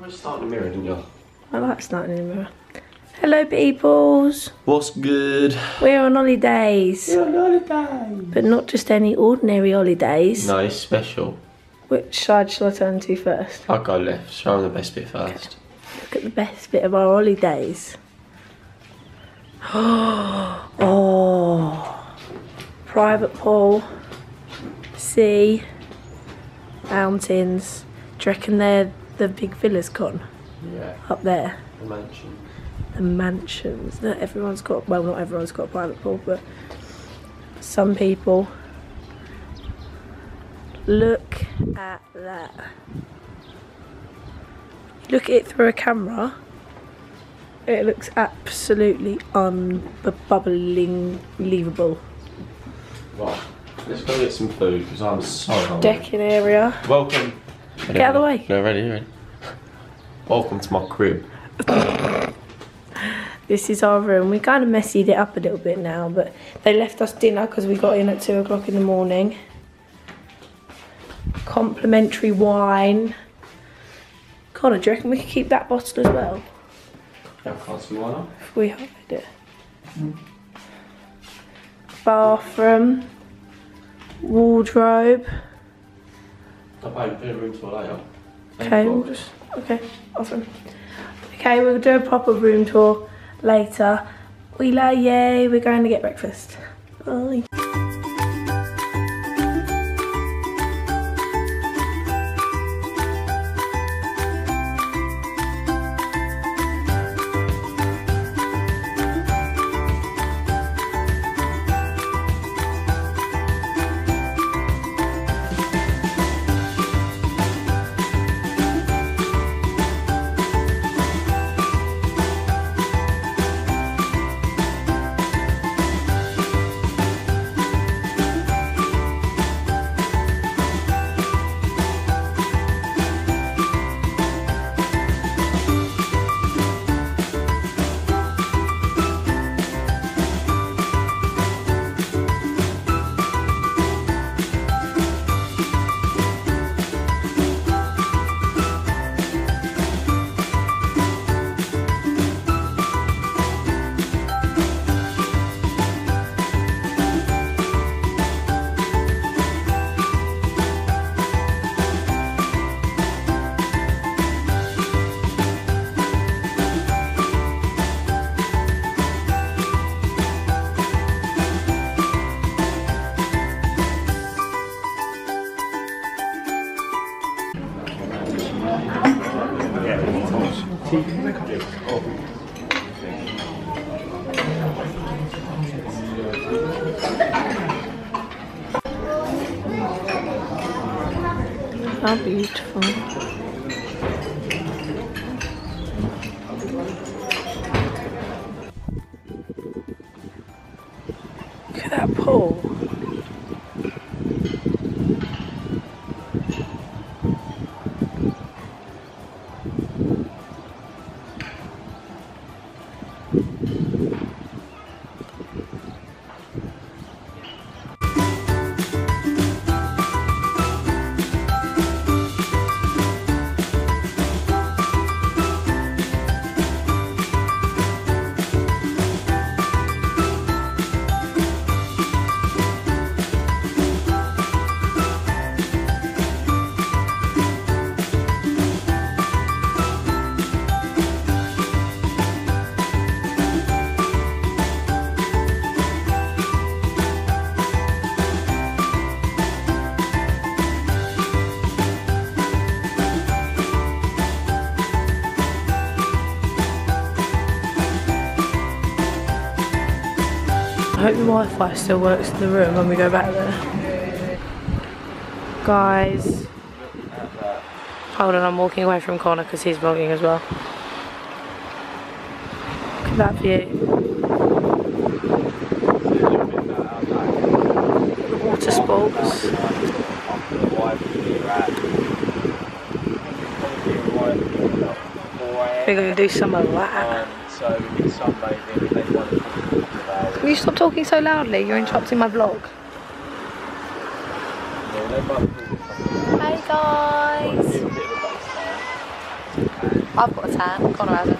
We're starting the mirror, didn't you? I like starting in the mirror. Hello, peoples. What's good? We're on holidays, We're on holidays. but not just any ordinary holidays. No, it's special. Which side shall I turn to first? I'll go left. Show them the best bit first. Look at the best bit of our holidays. Oh, private pool, sea, mountains. Do you reckon they're the big villas gone Yeah. up there? The mansion. The mansions. Not everyone's got, well, not everyone's got a private pool, but some people. Look at that. Look at it through a camera. It looks absolutely unbubbling, believable. Right. Let's go get some food because I'm so hungry. Decking area. Welcome. Get out of the way. No, ready, ready. Welcome to my crib. This is our room. We kind of messied it up a little bit now, but they left us dinner because we got in at two o'clock in the morning. Complimentary wine. Conor, do you reckon we could keep that bottle as well Yeah, I can't see why not. if we hide it? Bathroom. Wardrobe. I'll pay a room tour later. Okay, we'll just okay, awesome. Okay, we'll do a proper room tour later. We love yay, we're going to get breakfast. Bye. How beautiful. Look at that pool. Hope the Wi-Fi still works in the room when we go back there. Guys. Hold on, I'm walking away from Conor because he's vlogging as well. Look at that view. Water sports. We're going to do some of that. So we did sunbathing Can you stop talking so loudly? You're interrupting my vlog. Hi guys. I've got a tan, Conor hasn't.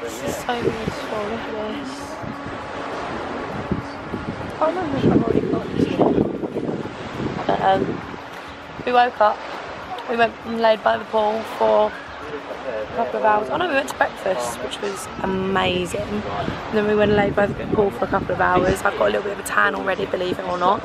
This is so useful, look at this. I remember if I've already got this one. But, um, we woke up, we went and laid by the pool for a couple of hours. Oh no, we went to breakfast, which was amazing. And then we went and laid by the pool for a couple of hours. I've got a little bit of a tan already, believe it or not.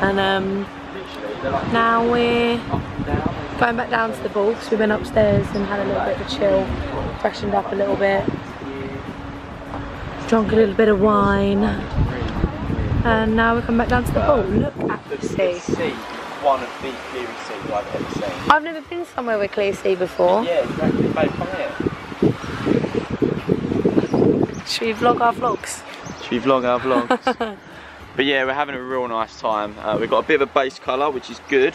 And um, now we're going back down to the pool because we went upstairs and had a little bit of a chill, freshened up a little bit, drunk a little bit of wine, and now we're coming back down to the pool. Look at the sea. Sea, one of the clearest seas I've ever seen. I've never been somewhere with clear sea before. Yeah, exactly. Babe, come here. Should we vlog our vlogs? Should we vlog our vlogs? but yeah, we're having a real nice time. Uh, we've got a bit of a base colour, which is good.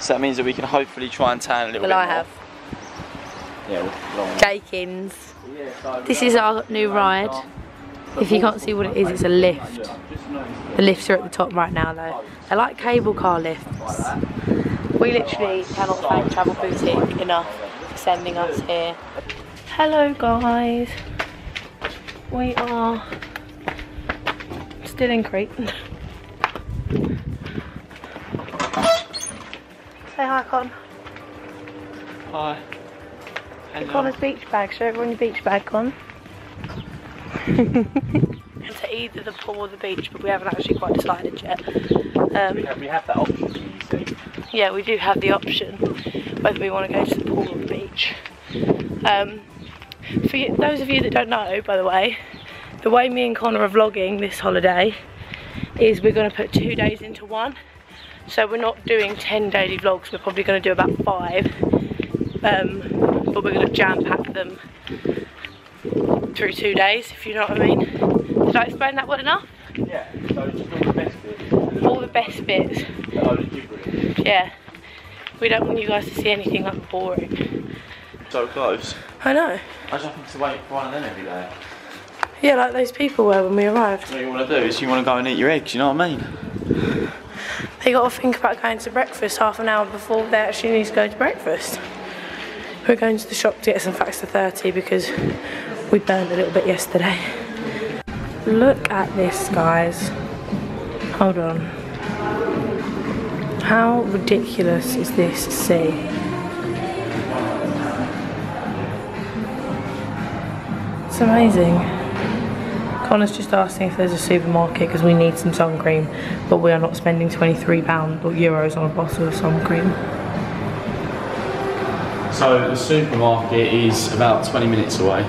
So that means that we can hopefully try and tan a little Well, bit I have. more. Yeah, we'll long. Jakins. This is our new ride. If you can't see what it is, it's a lift. The lifts are at the top right now though. They're like cable car lifts. We literally cannot thank Travel Boutique enough for sending us here. Hello guys. We are still in Crete. Say hi Con. Hi. Conor's beach bag. Show everyone your beach bag, Con. to either the pool or the beach, but we haven't actually quite decided yet. Um, We have, we have that option, you see. yeah, we do have the option whether we want to go to the pool or the beach. Um, for you, those of you that don't know, by the way, the way me and Conor are vlogging this holiday is we're going to put two days into one. So we're not doing 10 daily vlogs, we're probably going to do about five. Um, but we're going to jam pack them through two days, if you know what I mean. Did I explain that well enough? Yeah, so just all the best bits. All the best bits. A load of gibberish. Yeah. We don't want you guys to see anything like boring. So close. I know. I just have to wait for one of them every day. Yeah, like those people were when we arrived. What you want to do is you want to go and eat your eggs, you know what I mean? They got to think about going to breakfast half an hour before they actually need to go to breakfast. We're going to the shop to get some Factor 30 because we burned a little bit yesterday. Look at this, guys. Hold on. How ridiculous is this sea? It's amazing. Conor's just asking if there's a supermarket because we need some sun cream, but we are not spending £23 or euros on a bottle of sun cream. So the supermarket is about 20 minutes away.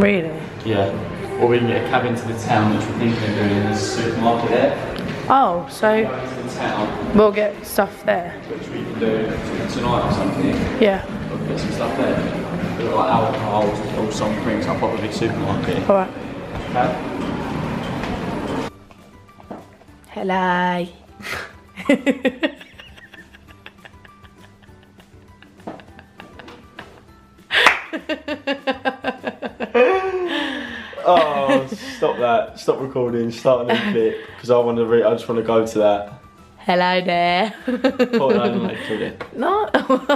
Really? Yeah. Or we can get a cab into the town, which we're thinking of doing. There's a supermarket there. Oh, so Go into the town, we'll get stuff there. which we can do tonight or something. Yeah. We'll get some stuff there. We've got like alcohol, or some drinks, I'll probably supermarket. Alright. Okay. Hello. stop that. Stop recording. Start a new bit. Because I want to re- I just want to go to that. Hello there. Oh, no, no, no, kill it. no.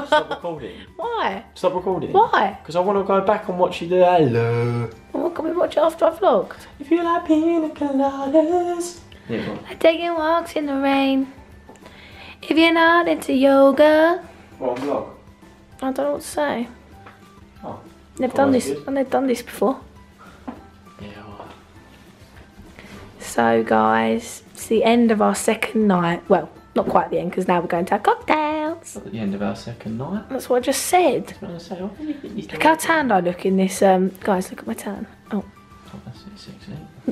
Stop recording. Why? Stop recording. Why? Because I want to go back and watch you do hello. Well, can we watch it after I vlog? If you like pina coladas. Yeah, on. Like taking walks in the rain. If you're not into yoga. What, vlog? I don't know what to say. Oh. They've Oh, done this good. and they've done this before. So guys, it's the end of our second night. Well, not quite the end because now we're going to have cocktails. At the end of our second night. That's what I just said. I was going to say, what do you think you Look how tanned I look in this. Um, guys, look at my tan. Oh, Oh, that's it,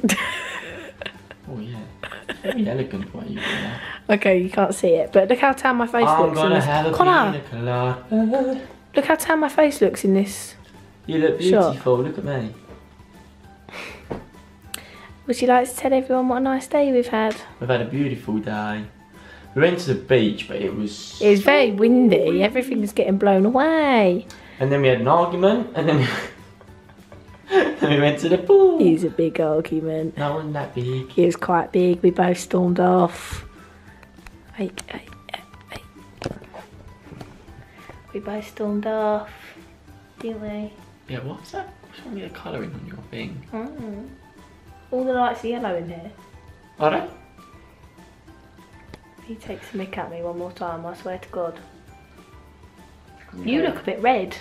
sexy. oh, yeah. Very elegant way you do that. okay, you can't see it, but look how tan my face I'm looks gonna this. have a Conor, look how tan my face looks in this. You look beautiful, look at me. Would you like to tell everyone what a nice day we've had? We've had a beautiful day. We went to the beach, but it was. It was very windy. Everything was getting blown away. And then we had an argument, and then we, we went to the pool. It was a big argument. No, wasn't that big. It was quite big. We both stormed off. We both stormed off, didn't we? Yeah, what's that? What's wrong with the colouring on your thing? Mm. All the lights are yellow in here. Are they? He takes a mick at me one more time, I swear to God. You look a bit red.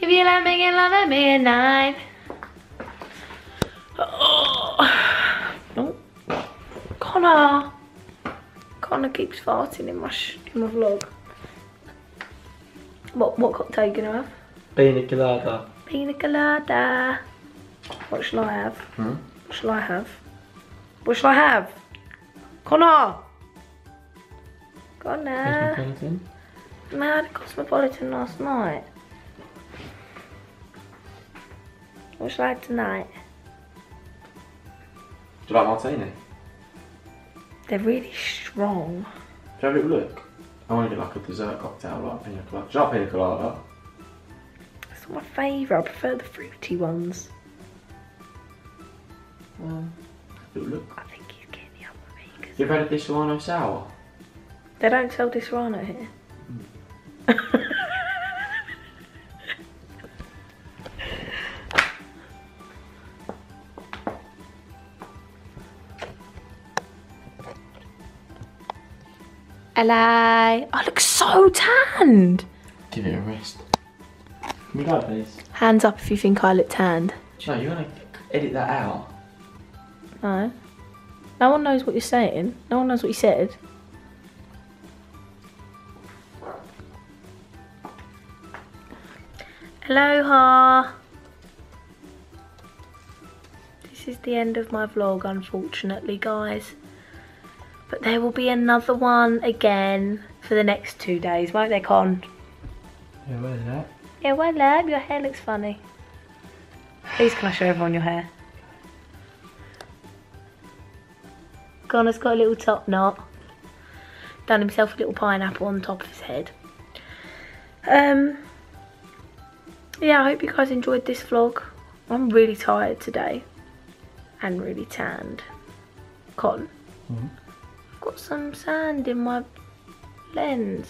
If you like making love at midnight. Oh. oh. Conor. Conor keeps farting in my sh in my vlog. What what cocktail are you gonna have? Pina colada. Pina colada. What shall I have? Hmm? What shall I have? What shall I have? Conor! Conor! Cosmopolitan? No, I had a Cosmopolitan last night. What shall I have tonight? Do you like martini? They're really strong. Do you have a look? I want to get like a dessert cocktail like pina colada. Do you like pina colada? It's not my favourite. I prefer the fruity ones. Um, have look. I think he's getting the other me. 'cause You ever had a Disaronno sour? They don't sell Disaronno here. Hello. I look so tanned. Can we go, please? Hands up if you think I look tanned. No, you want to edit that out? No. No one knows what you're saying. No one knows what you said. Aloha. This is the end of my vlog, unfortunately, guys. But there will be another one again for the next two days, won't there, Con? Yeah, where's that? Yeah, well, love, your hair looks funny. Please, can I show everyone your hair? Conor's got a little top knot. Done himself a little pineapple on top of his head. Um, yeah, I hope you guys enjoyed this vlog. I'm really tired today and really tanned. Cotton. Mhm. I've got some sand in my lens.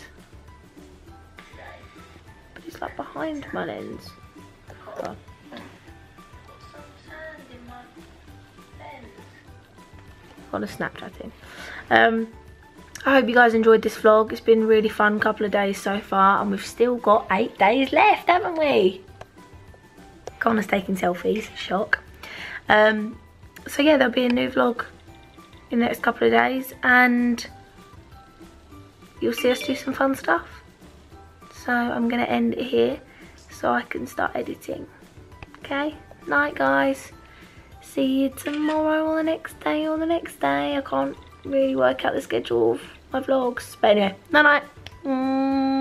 It's like behind my lens. Hold on. A Snapchatting. Um, I hope you guys enjoyed this vlog. It's been a really fun couple of days so far, and we've still got eight days left, haven't we? Conor's taking selfies, shock. Um, so yeah, there'll be a new vlog in the next couple of days, and you'll see us do some fun stuff. So I'm gonna end it here so I can start editing. Okay, night guys. See you tomorrow or the next day or the next day. I can't really work out the schedule of my vlogs. But anyway, night night. Mm.